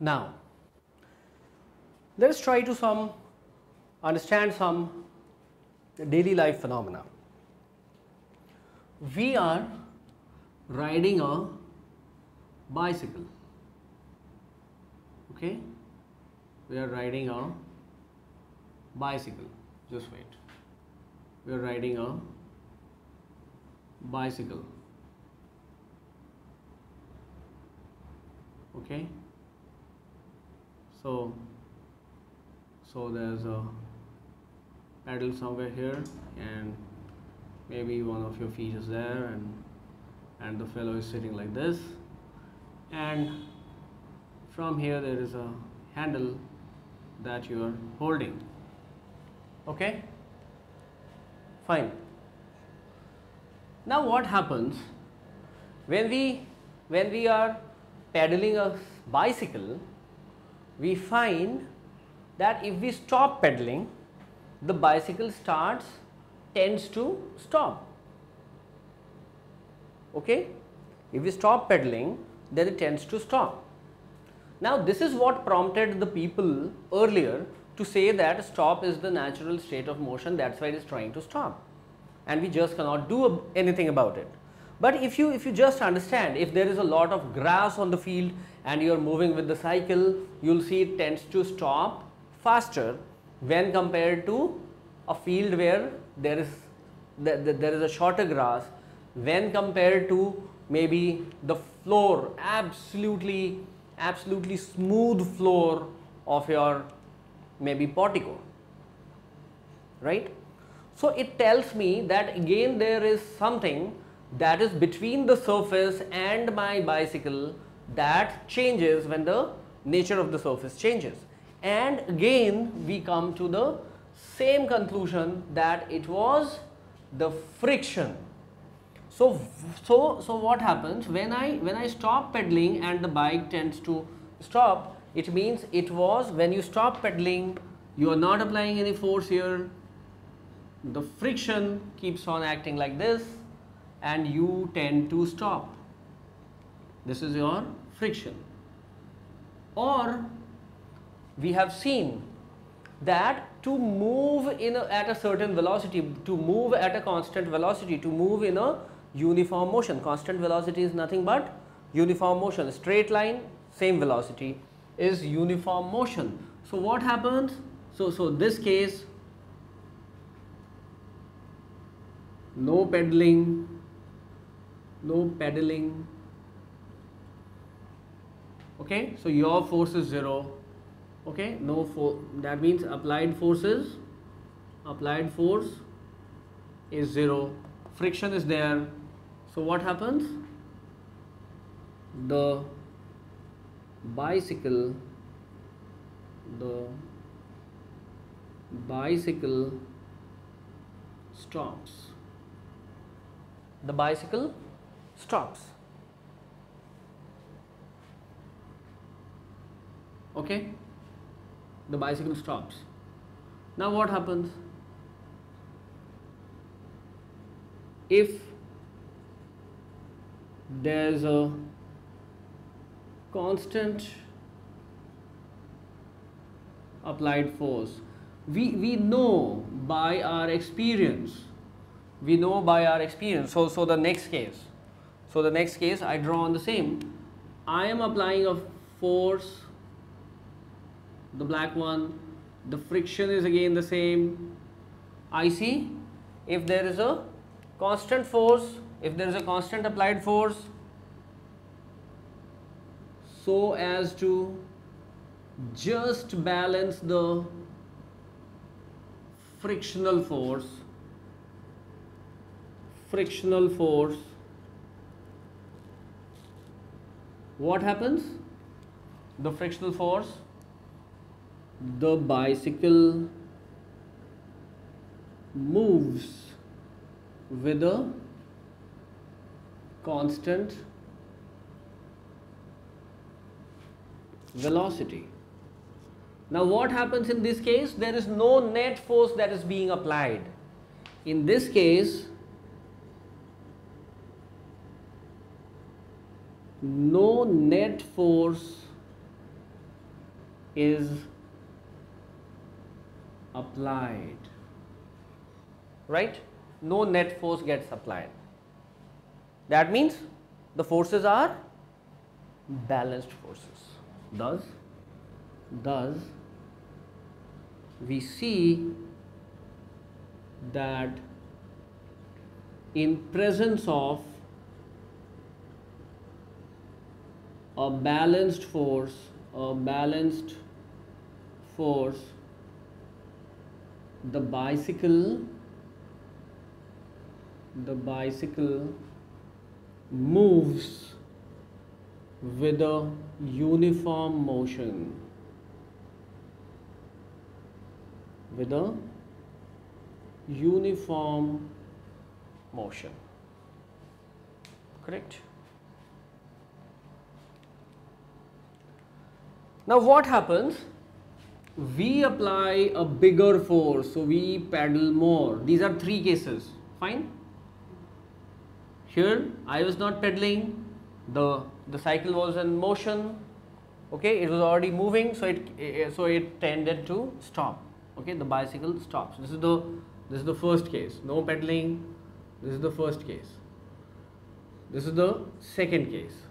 Now, let us try to some understand some daily life phenomena. We are riding a bicycle. Okay? We are riding a bicycle. Just wait. We are riding a bicycle. Okay? So, so there's a pedal somewhere here and maybe one of your feet is there and and the fellow is sitting like this. And from here there is a handle that you are holding. Okay? Fine. Now what happens when we when we are pedaling a bicycle we find that if we stop pedaling the bicycle starts tends to stop. Okay? If we stop pedaling then it tends to stop. Now this is what prompted the people earlier to say that stop is the natural state of motion that's why it is trying to stop. And we just cannot do anything about it. But if you if you just understand if there is a lot of grass on the field and you are moving with the cycle you will see it tends to stop faster when compared to a field where there is there is a shorter grass. When compared to maybe the floor absolutely absolutely smooth floor of your maybe portico right? So it tells me that again there is something that is between the surface and my bicycle that changes when the nature of the surface changes and again we come to the same conclusion that it was the friction so, so, so what happens when I when I stop pedaling and the bike tends to stop, it means it was when you stop pedaling, you are not applying any force here. The friction keeps on acting like this and you tend to stop. This is your friction. Or we have seen that to move in a, at a certain velocity, to move at a constant velocity, to move in a uniform motion. Constant velocity is nothing but uniform motion. Straight line, same velocity is uniform motion. So what happens? So, so this case, no pedaling, no pedaling. Okay, so your force is zero. Okay, no force. That means applied forces, applied force is zero. Friction is there so what happens? The bicycle, the bicycle stops. The bicycle stops. Okay? The bicycle stops. Now what happens? If there's a constant applied force we we know by our experience we know by our experience so so the next case so the next case i draw on the same i am applying a force the black one the friction is again the same. I see if there is a constant force if there is a constant applied force so as to just balance the frictional force frictional force. What happens? The frictional force the bicycle moves with a constant velocity. Now what happens in this case? There is no net force that is being applied. In this case, no net force is applied. Right? No net force gets applied. That means the forces are balanced forces. Thus thus we see that in presence of a balanced force a balanced force the bicycle the bicycle moves with a uniform motion. With a uniform motion. Correct? Now what happens we apply a bigger force so we pedal more. These are three cases. Fine? Here I was not pedaling. The the cycle was in motion. Okay it was already moving so it eh, so it tended to stop. Okay the bicycle stops. This is the this is the first case. No pedaling. This is the first case. This is the second case.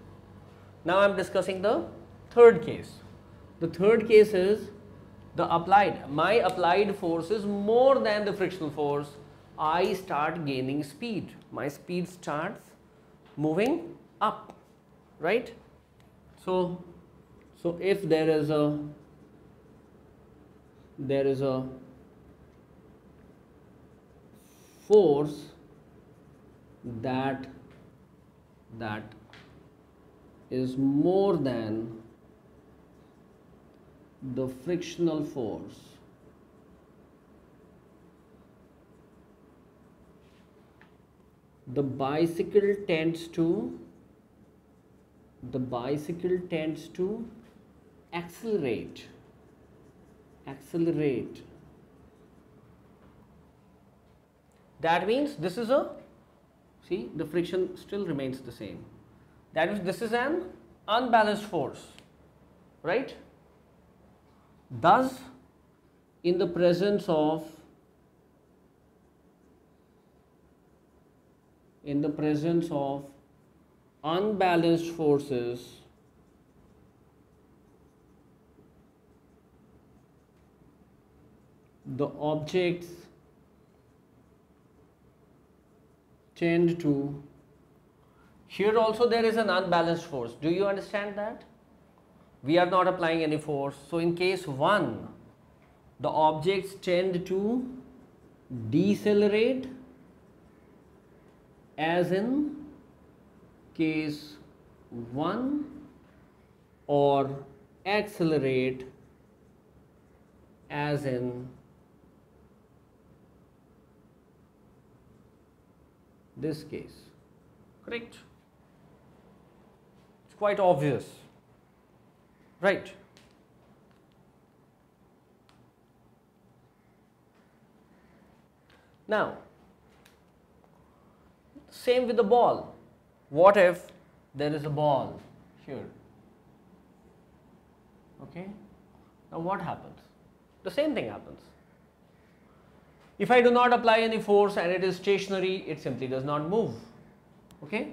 Now i'm discussing the third case. The third case is the applied my applied force is more than the frictional force i start gaining speed. My speed starts moving up right? So so if there is a there is a force that that is more than the frictional force. The bicycle tends to the bicycle tends to accelerate accelerate. That means this is a see the friction still remains the same. That means this is an unbalanced force right thus in the presence of in the presence of unbalanced forces the objects tend to here also there is an unbalanced force. Do you understand that we are not applying any force. So in case 1 the objects tend to decelerate as in case 1 or accelerate as in this case. Correct? It's quite obvious right. Now same with the ball. What if there is a ball here? Okay? Now what happens? The same thing happens. If I do not apply any force and it is stationary, it simply does not move. Okay?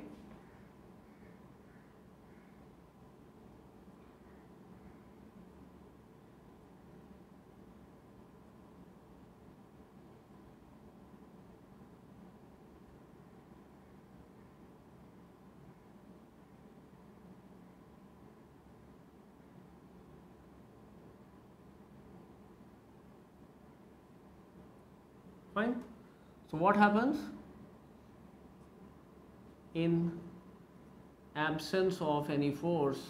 Fine so what happens? In absence of any force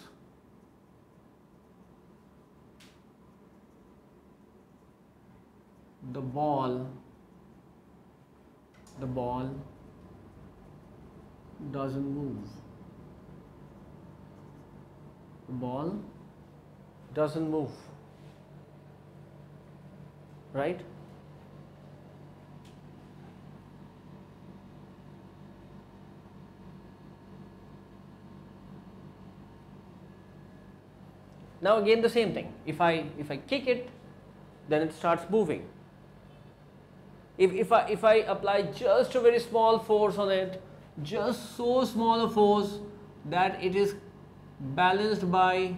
the ball the ball doesn't move. The ball doesn't move. Right Now again the same thing. If I if I kick it, then it starts moving. If, if, I, if I apply just a very small force on it, just so small a force that it is balanced by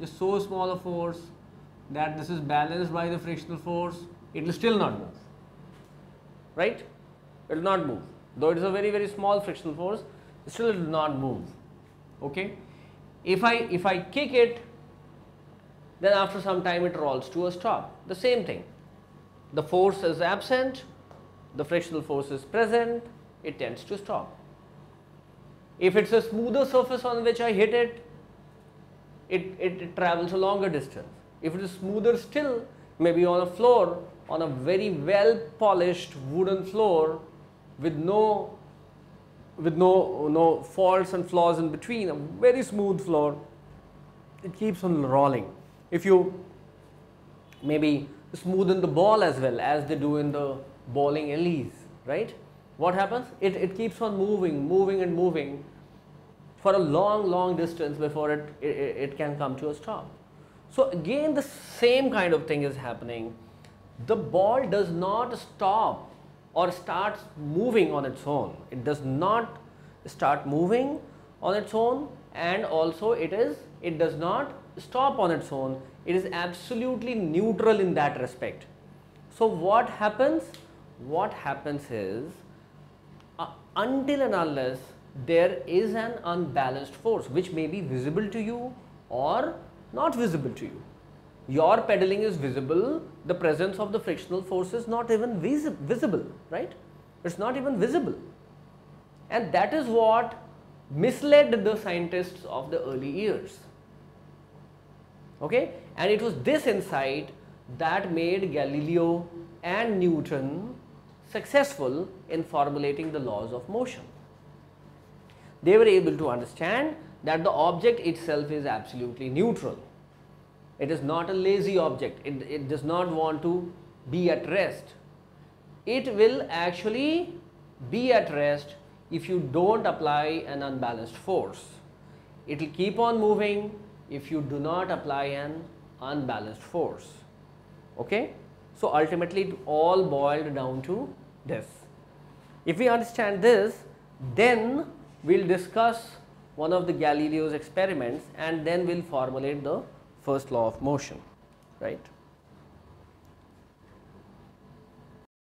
just so small a force that this is balanced by the frictional force, it will still not move, right? It will not move. Though it is a very, very small frictional force, still it will not move, okay? If I, if I kick it, then after some time it rolls to a stop. The same thing. The force is absent, the frictional force is present, it tends to stop. If it's a smoother surface on which I hit it, it, it, it travels a longer distance. If it is smoother still, maybe on a floor, on a very well polished wooden floor with no with no no faults and flaws in between, a very smooth floor, it keeps on rolling. If you maybe smoothen the ball as well as they do in the bowling alleys, right? What happens? It, it keeps on moving, moving and moving for a long, long distance before it, it, it can come to a stop. So again, the same kind of thing is happening. The ball does not stop or starts moving on its own. It does not start moving on its own and also it is, it does not stop on its own. It is absolutely neutral in that respect. So what happens? what happens is uh, until and unless there is an unbalanced force which may be visible to you or not visible to you. Your pedaling is visible, the presence of the frictional force is not even vis visible, right? It's not even visible. And that is what misled the scientists of the early years. Okay? And it was this insight that made Galileo and Newton successful in formulating the laws of motion. They were able to understand that the object itself is absolutely neutral. It is not a lazy object, it, it does not want to be at rest. It will actually be at rest if you don't apply an unbalanced force. It will keep on moving if you do not apply an unbalanced force. Okay? So, ultimately it all boiled down to this. If we understand this, then we will discuss one of the Galileo's experiments and then we will formulate the first law of motion, right.